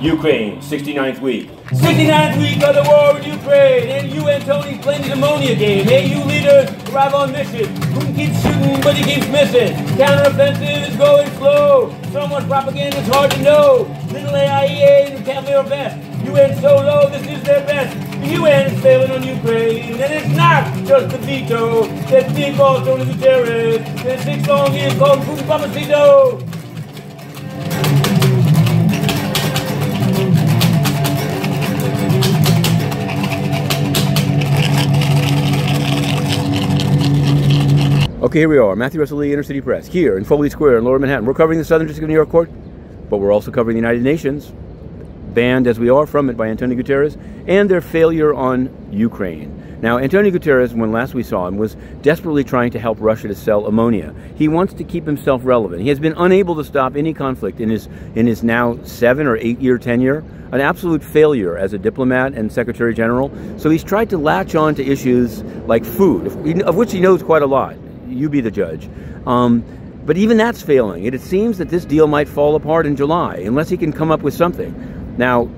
Ukraine, 69th week. 69th week of the war in Ukraine, and UN Tony's playing his ammonia game. AU leaders arrive on mission. Putin keeps shooting, but he keeps missing. Counteroffensive is going slow. So much propaganda, it's hard to know. Little IAEA the Kevlar vest. UN so low, this is their best. The UN is failing on Ukraine, and it's not just the veto being called Tony Guterres. And six long years called Putin Papacito. Okay, here we are, Matthew Russell Lee, Inner City Press, here in Foley Square in Lower Manhattan. We're covering the Southern District of New York Court, but we're also covering the United Nations, banned as we are from it by Antonio Guterres, and their failure on Ukraine. Now, Antonio Guterres, when last we saw him, was desperately trying to help Russia to sell ammonia. He wants to keep himself relevant. He has been unable to stop any conflict in his in his now seven or eight year tenure, an absolute failure as a diplomat and secretary general. So he's tried to latch on to issues like food, of which he knows quite a lot you be the judge. Um, but even that's failing. It, it seems that this deal might fall apart in July unless he can come up with something. Now,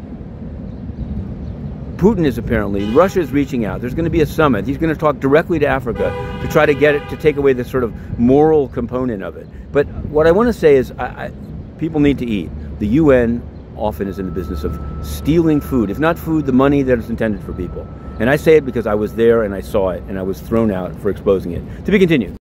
Putin is apparently, Russia is reaching out. There's going to be a summit. He's going to talk directly to Africa to try to get it, to take away the sort of moral component of it. But what I want to say is I, I, people need to eat. The UN often is in the business of stealing food, if not food, the money that is intended for people. And I say it because I was there and I saw it and I was thrown out for exposing it. To be continued.